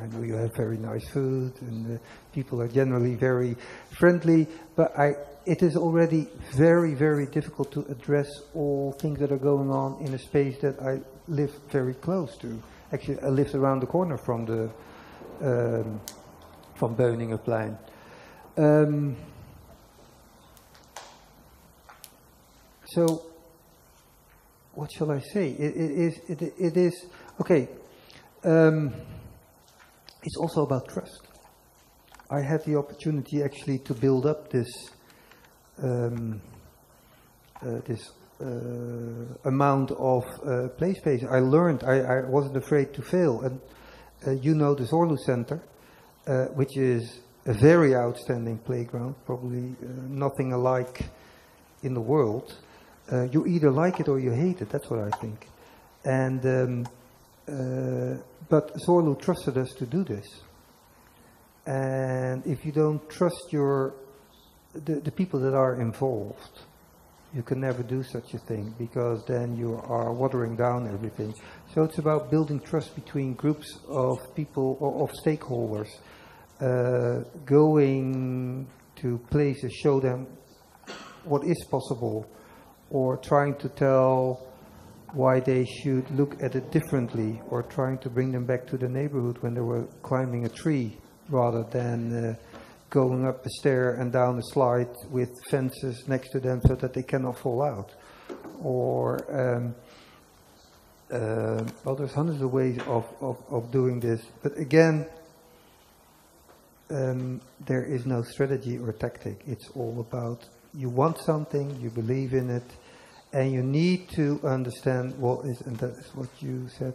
I know you have very nice food, and uh, people are generally very friendly, but I, it is already very, very difficult to address all things that are going on in a space that I live very close to. Actually, I live around the corner from the um, from Beuningenplein. Um, so, what shall I say? It, it is. It, it is okay. Um, it's also about trust. I had the opportunity actually to build up this um, uh, this amount of uh, play space. I learned. I, I, wasn't afraid to fail, and uh, you know the Zorlu Center, uh, which is a very outstanding playground, probably uh, nothing alike in the world. you either like it or you hate it. That's what I think, and. Um, uh, but Zorlu trusted us to do this. And if you don't trust your the, the people that are involved, you can never do such a thing because then you are watering down everything. So it's about building trust between groups of people or of stakeholders, uh, going to places, show them what is possible, or trying to tell why they should look at it differently or trying to bring them back to the neighborhood when they were climbing a tree rather than uh, going up a stair and down a slide with fences next to them so that they cannot fall out. Or, um, uh, well, there's hundreds of ways of, of, of doing this. But again, um, there is no strategy or tactic. It's all about you want something, you believe in it, and you need to understand what is, and that is what you said,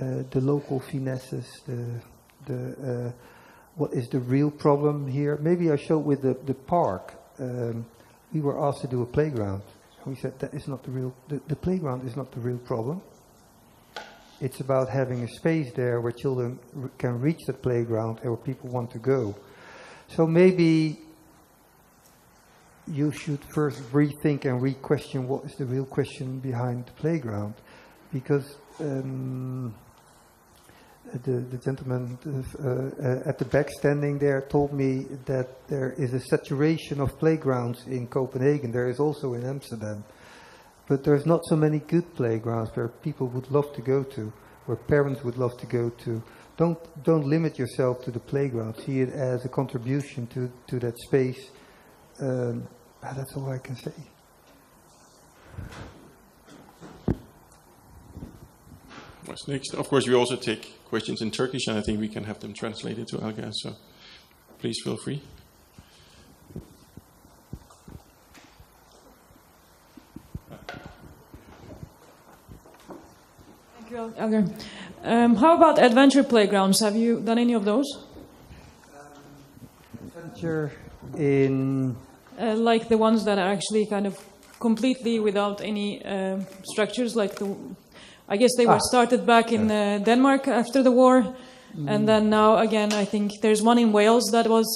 uh, the local finesses, the, the, uh, what is the real problem here. Maybe I showed with the, the park, um, we were asked to do a playground. We said that is not the real, the, the playground is not the real problem. It's about having a space there where children can reach the playground and where people want to go. So maybe you should first rethink and re-question what is the real question behind the playground, because um, the, the gentleman uh, uh, at the back standing there told me that there is a saturation of playgrounds in Copenhagen. There is also in Amsterdam, but there's not so many good playgrounds where people would love to go to, where parents would love to go to. Don't don't limit yourself to the playground. See it as a contribution to to that space. Um, Ah, that's all I can say. What's next? Of course, we also take questions in Turkish, and I think we can have them translated to Alga, so please feel free. Thank you, Algar. Um, how about adventure playgrounds? Have you done any of those? Um, adventure in uh, like the ones that are actually kind of completely without any uh, structures, like the, I guess they were ah. started back in uh, Denmark after the war, mm. and then now again, I think there's one in Wales that was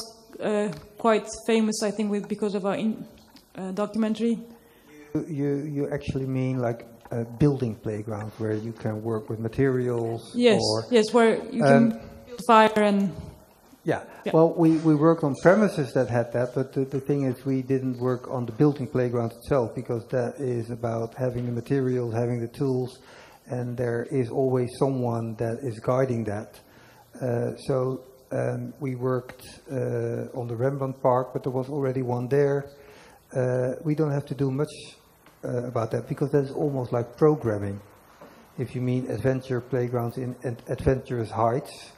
uh, quite famous, I think, with because of a in, uh, documentary. You, you, you actually mean like a building playground where you can work with materials? Yes, or, yes, where you um, can build fire and yeah. yeah. Well, we, we worked on premises that had that, but the, the thing is we didn't work on the building playground itself because that is about having the materials, having the tools, and there is always someone that is guiding that. Uh, so um, we worked uh, on the Rembrandt Park, but there was already one there. Uh, we don't have to do much uh, about that because that's almost like programming. If you mean adventure playgrounds in adventurous heights,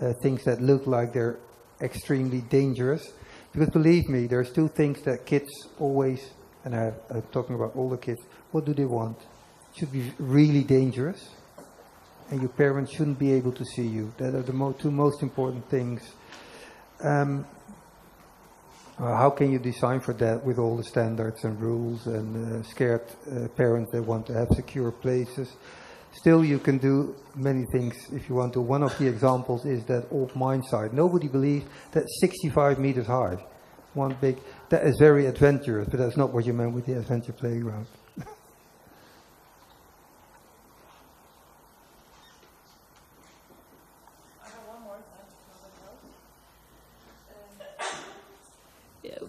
uh, things that look like they're extremely dangerous. Because believe me, there's two things that kids always, and I, am talking about older kids, what do they want? Should be really dangerous, and your parents shouldn't be able to see you. That are the mo two most important things. Um, uh, how can you design for that with all the standards and rules and uh, scared uh, parents that want to have secure places? Still, you can do many things if you want to. One of the examples is that old mine site. Nobody believes that 65 meters high, one big, that is very adventurous, but that's not what you meant with the adventure playground.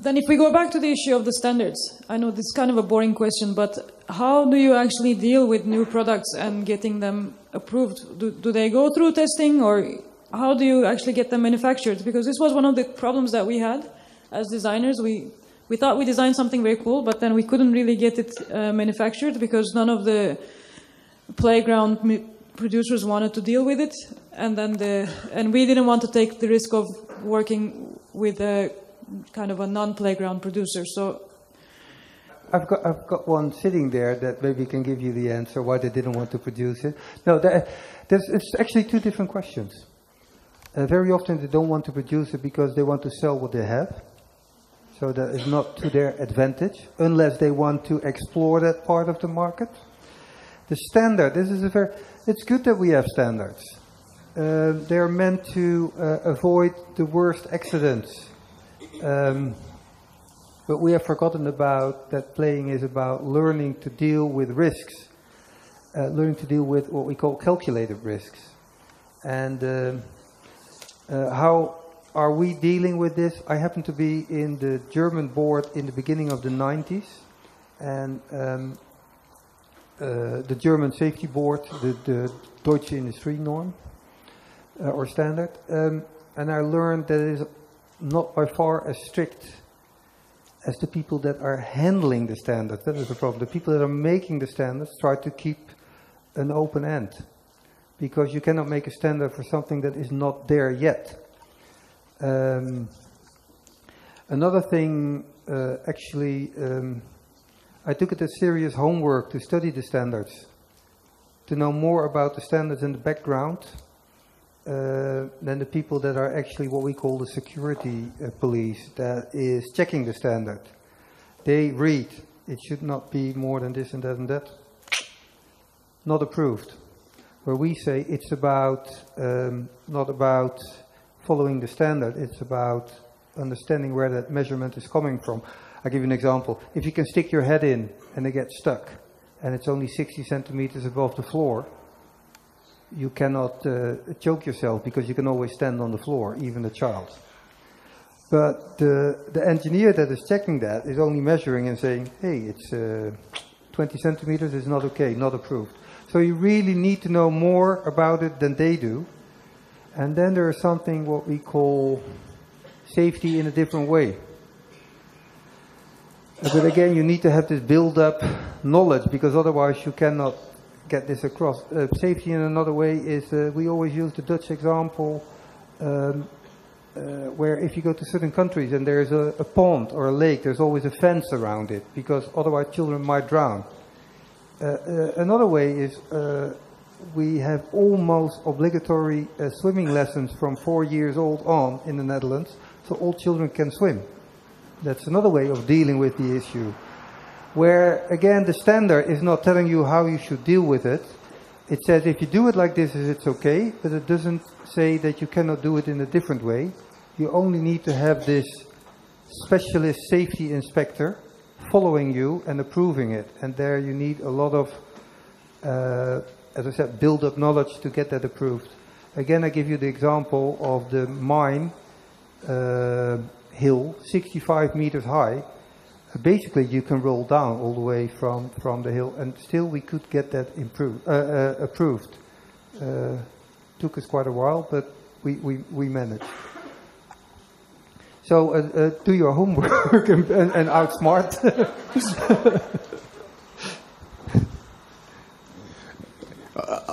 Then, if we go back to the issue of the standards, I know this is kind of a boring question, but how do you actually deal with new products and getting them approved? Do, do they go through testing, or how do you actually get them manufactured? Because this was one of the problems that we had as designers. We we thought we designed something very cool, but then we couldn't really get it uh, manufactured because none of the playground producers wanted to deal with it, and then the and we didn't want to take the risk of working with a kind of a non-playground producer. So I've got, I've got one sitting there that maybe can give you the answer why they didn't want to produce it. No, there, there's it's actually two different questions. Uh, very often they don't want to produce it because they want to sell what they have. So that is not to their advantage, unless they want to explore that part of the market. The standard, this is a very, it's good that we have standards. Uh, they're meant to uh, avoid the worst accidents um, but we have forgotten about that playing is about learning to deal with risks, uh, learning to deal with what we call calculated risks. And uh, uh, how are we dealing with this? I happen to be in the German board in the beginning of the 90s, and um, uh, the German safety board, the, the Deutsche Industrienorm uh, or standard, um, and I learned that it is not by far as strict as the people that are handling the standards. That is the problem. The people that are making the standards try to keep an open end because you cannot make a standard for something that is not there yet. Um, another thing, uh, actually, um, I took it as serious homework to study the standards, to know more about the standards in the background than the people that are actually what we call the security uh, police that is checking the standard. They read, it should not be more than this and that and that. Not approved. Where we say it's about, um, not about following the standard, it's about understanding where that measurement is coming from. I'll give you an example. If you can stick your head in and it gets stuck, and it's only 60 centimeters above the floor, you cannot uh, choke yourself because you can always stand on the floor, even a child. But the, the engineer that is checking that is only measuring and saying, hey, it's uh, 20 centimeters, it's not okay, not approved. So you really need to know more about it than they do. And then there is something what we call safety in a different way. But again, you need to have this build up knowledge because otherwise you cannot get this across. Uh, safety in another way is uh, we always use the Dutch example um, uh, where if you go to certain countries and there's a, a, pond or a lake, there's always a fence around it because otherwise children might drown. Uh, uh, another way is uh, we have almost obligatory swimming lessons from four years old on in the Netherlands, so all children can swim. That's another way of dealing with the issue where again the standard is not telling you how you should deal with it. It says if you do it like this, it's okay, but it doesn't say that you cannot do it in a different way. You only need to have this specialist safety inspector following you and approving it. And there you need a lot of, uh, as I said, build up knowledge to get that approved. Again, I give you the example of the mine uh, hill, 65 meters high basically you can roll down all the way from, from the hill and still we could get that improved, uh, uh, approved. Uh, took us quite a while, but we, we, we managed. So uh, uh, do your homework and, and, and outsmart.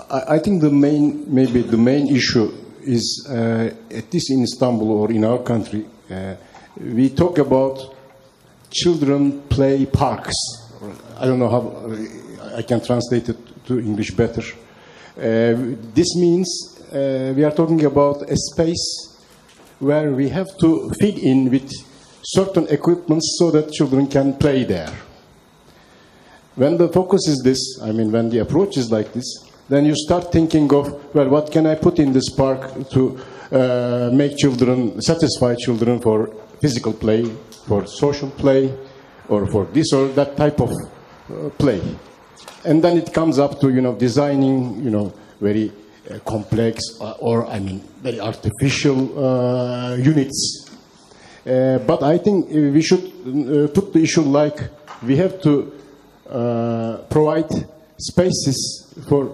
I think the main, maybe the main issue is, uh, at least in Istanbul or in our country, we talk about children play parks. I don't know how I can translate it to English better. Uh, this means uh, we are talking about a space where we have to fit in with certain equipment so that children can play there. When the focus is this, I mean, when the approach is like this, then you start thinking of, well, what can I put in this park to uh, make children, satisfy children for physical play, for social play, or for this or that type of uh, play. And then it comes up to, you know, designing, you know, very uh, complex uh, or, I mean, very artificial uh, units. Uh, but I think we should put the issue like we have to provide spaces for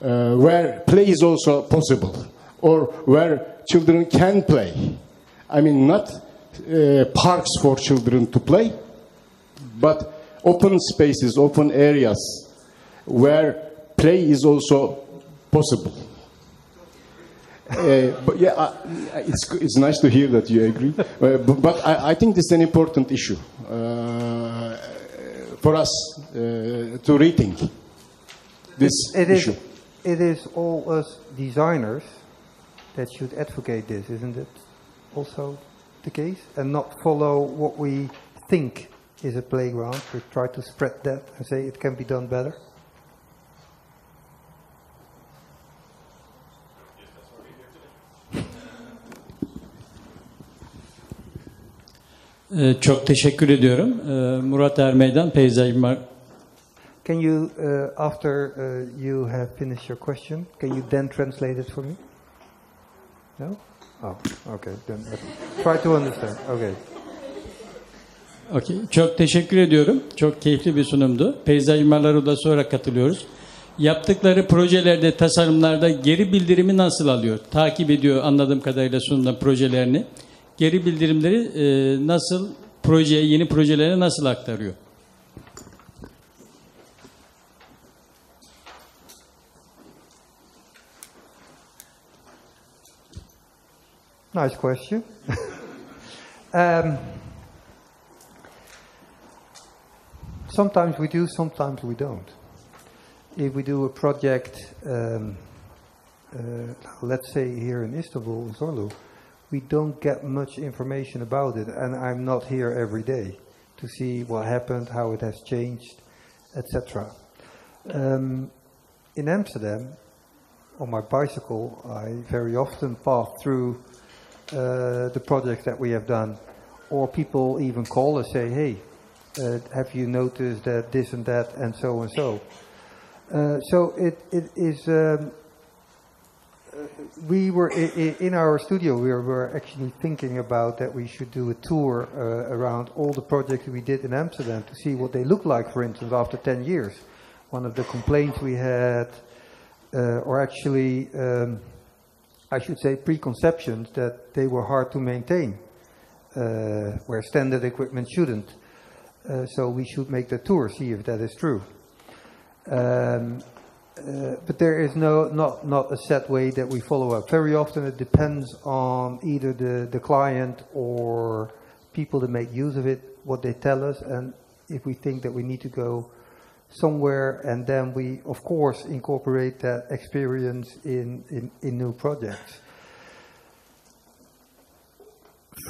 where play is also possible or where children can play. I mean, not uh, parks for children to play, but open spaces, open areas where play is also possible. Uh, but yeah, uh, it's, it's nice to hear that you agree. Uh, but but I, I think this is an important issue uh, for us uh, to rethink this It is, issue. it is all us designers that should advocate this, isn't it? Also the case? And not follow what we think is a playground. We try to spread that and say it can be done better. Çok teşekkür ediyorum. Murat Ermeydan, Peyzaj. Can you, uh, after uh, you have finished your question, can you then translate it for me? No? Oh, okay. Then try to understand. Okay. Okey. Çok teşekkür ediyorum. Çok keyifli bir sunumdu. Peyzaj Mimarlar Odası olarak katılıyoruz. Yaptıkları projelerde, tasarımlarda geri bildirimi nasıl alıyor? Takip ediyor anladığım kadarıyla sunumda projelerini. Geri bildirimleri e, nasıl projeye, yeni projelere nasıl aktarıyor? Nice question. um, sometimes we do, sometimes we don't. If we do a project, um, uh, let's say here in Istanbul, in Zorlu, we don't get much information about it, and I'm not here every day to see what happened, how it has changed, etc. Um, in Amsterdam, on my bicycle, I very often pass through uh, the projects that we have done, or people even call us say, "Hey, uh, have you noticed that this and that and so and so?" Uh, so it it is. Um, we were in our studio. We were actually thinking about that we should do a tour uh, around all the projects we did in Amsterdam to see what they look like. For instance, after ten years, one of the complaints we had, uh, or actually. Um, I should say, preconceptions that they were hard to maintain, uh, where standard equipment shouldn't. Uh, so we should make the tour, see if that is true. Um, uh, but there is no not not a set way that we follow up. Very often it depends on either the, the client or people that make use of it, what they tell us, and if we think that we need to go somewhere, and then we, of course, incorporate that experience in, in, in new projects.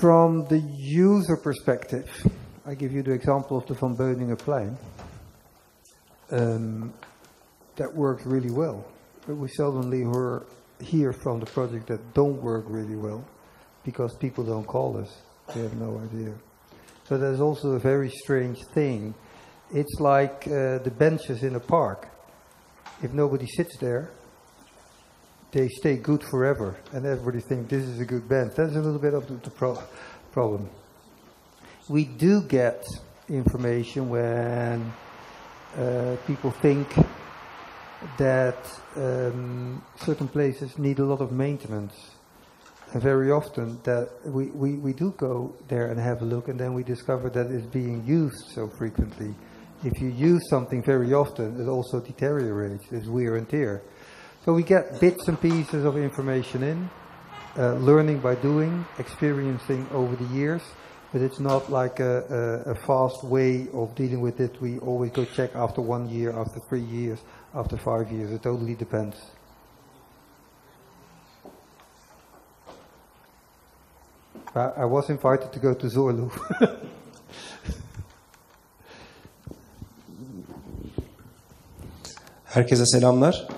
From the user perspective, I give you the example of the Van Beuningenplein. Um, that works really well, but we seldomly hear, hear from the project that don't work really well because people don't call us. They have no idea. So there's also a very strange thing it's like uh, the benches in a park. If nobody sits there, they stay good forever, and everybody thinks this is a good bench. That's a little bit of the, pro- problem. We do get information when uh, people think that um, certain places need a lot of maintenance. And very often that we, we, we do go there and have a look and then we discover that it's being used so frequently. If you use something very often, it also deteriorates, it's wear and tear. So we get bits and pieces of information in, uh, learning by doing, experiencing over the years, but it's not like a, a, a fast way of dealing with it. We always go check after one year, after three years, after five years. It totally depends. I, I was invited to go to Zorlu. Herkese selamlar.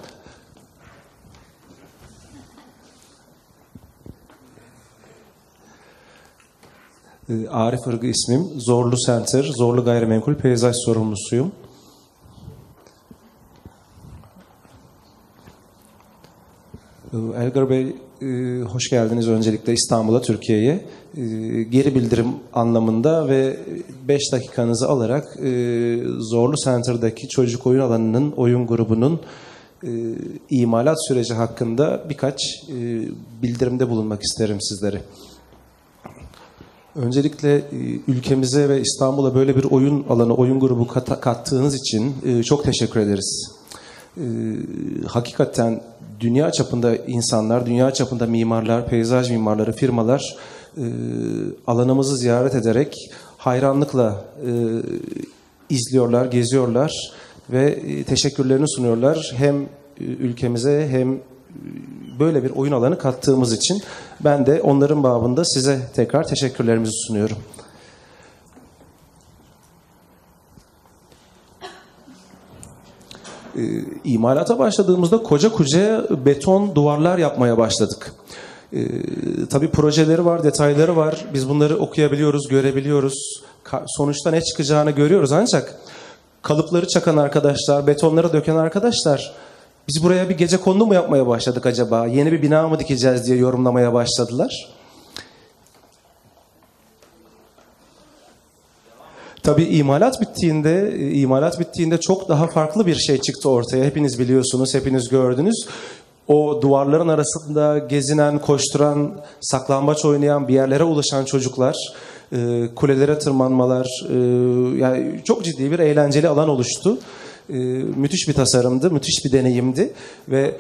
Ee, Arif Irgı ismim. Zorlu Center, Zorlu Gayrimenkul Peyzaj Sorumlusuyum. Ee, Elgar Bey, e, hoş geldiniz öncelikle İstanbul'a, Türkiye'ye. Ee, Geri bildirim anlamında ve 5 dakikanızı alarak e, Zorlu Center'daki çocuk oyun alanının, oyun grubunun e, imalat süreci hakkında birkaç e, bildirimde bulunmak isterim sizlere. Öncelikle e, ülkemize ve İstanbul'a böyle bir oyun alanı, oyun grubu kat- kattığınız için e, çok teşekkür ederiz. E, Hakikaten dünya çapında insanlar, dünya çapında mimarlar, peyzaj mimarları, firmalar e, alanımızı ziyaret ederek hayranlıkla e, izliyorlar, geziyorlar ve e, teşekkürlerini sunuyorlar. Hem ülkemize hem böyle bir oyun alanı kattığımız için ben de onların babında size tekrar teşekkürlerimizi sunuyorum. İmalata başladığımızda koca koca beton duvarlar yapmaya başladık. E, tabii projeleri var, detayları var. Biz bunları okuyabiliyoruz, görebiliyoruz. Ka- sonuçta ne çıkacağını görüyoruz ancak kalıpları çakan arkadaşlar, betonları döken arkadaşlar biz buraya bir gece kondu mu yapmaya başladık acaba? Yeni bir bina mı dikeceğiz diye yorumlamaya başladılar. Tabii imalat bittiğinde, imalat bittiğinde çok daha farklı bir şey çıktı ortaya. Hepiniz biliyorsunuz, hepiniz gördünüz. O duvarların arasında gezinen, koşturan, saklambaç oynayan, bir yerlere ulaşan çocuklar, e, kulelere tırmanmalar, e, yani çok ciddi bir eğlenceli alan oluştu. E, müthiş bir tasarımdı, müthiş bir deneyimdi ve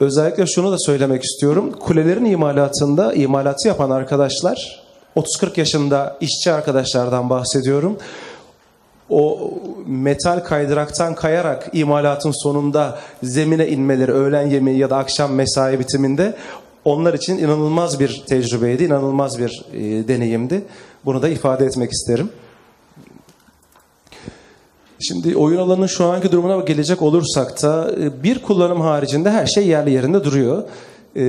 özellikle şunu da söylemek istiyorum. Kulelerin imalatında imalatı yapan arkadaşlar 30-40 yaşında işçi arkadaşlardan bahsediyorum. O metal kaydıraktan kayarak imalatın sonunda zemine inmeleri öğlen yemeği ya da akşam mesai bitiminde onlar için inanılmaz bir tecrübeydi, inanılmaz bir e, deneyimdi. Bunu da ifade etmek isterim. Şimdi oyun alanının şu anki durumuna gelecek olursak da e, bir kullanım haricinde her şey yerli yerinde duruyor. E,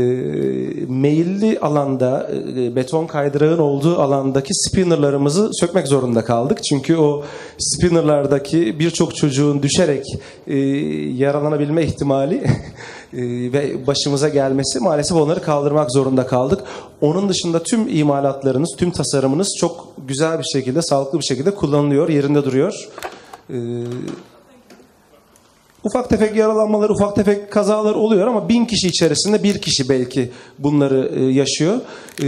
meyilli alanda, e, beton kaydırağın olduğu alandaki spinnerlarımızı sökmek zorunda kaldık. Çünkü o spinnerlardaki birçok çocuğun düşerek e, yaralanabilme ihtimali e, ve başımıza gelmesi maalesef onları kaldırmak zorunda kaldık. Onun dışında tüm imalatlarınız, tüm tasarımınız çok güzel bir şekilde, sağlıklı bir şekilde kullanılıyor, yerinde duruyor. Ee, ufak tefek yaralanmalar, ufak tefek kazalar oluyor ama bin kişi içerisinde bir kişi belki bunları e, yaşıyor. Ee,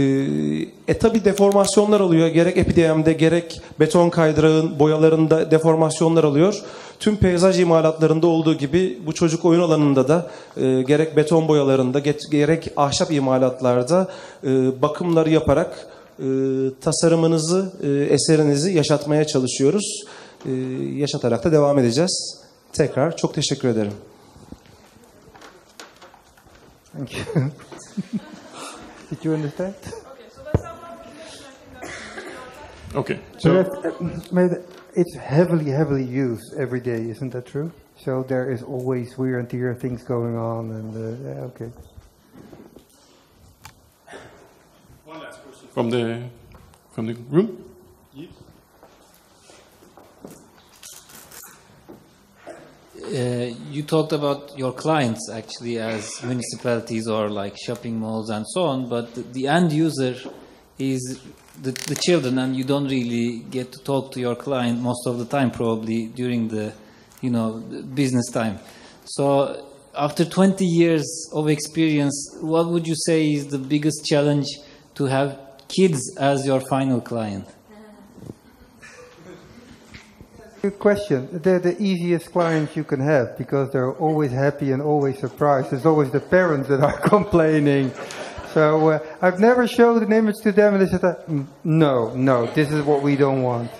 e tabi deformasyonlar oluyor. Gerek epidemide gerek beton kaydırağın boyalarında deformasyonlar oluyor. Tüm peyzaj imalatlarında olduğu gibi bu çocuk oyun alanında da e, gerek beton boyalarında ge- gerek ahşap imalatlarda e, bakımları yaparak e, tasarımınızı, e, eserinizi yaşatmaya çalışıyoruz. E, yaşatarak da devam edeceğiz. Tekrar çok teşekkür ederim. Thank you. Did you understand? Okay. So that, it's heavily, heavily used every day, isn't that true? So there is always wear and tear things going on, and uh, yeah, okay. One last question from the from the room. Uh, you talked about your clients actually as municipalities or like shopping malls and so on, but the, end user is the, the children, and you don't really get to talk to your client most of the time, probably during the you know business time. So, after 20 years of experience, what would you say is the biggest challenge to have kids as your final client? Good question. They're the easiest clients you can have because they're always happy and always surprised. It's always the parents that are complaining. So uh, I've never showed an image to them and they said, "Mm, no, no, this is what we don't want.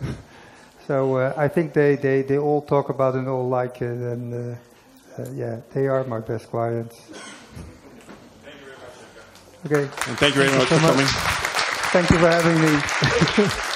so uh, I think they, they, they all talk about it and all like it. And uh, uh, yeah, they are my best clients. Okay. And thank you very much so for much. coming. Thank you for having me.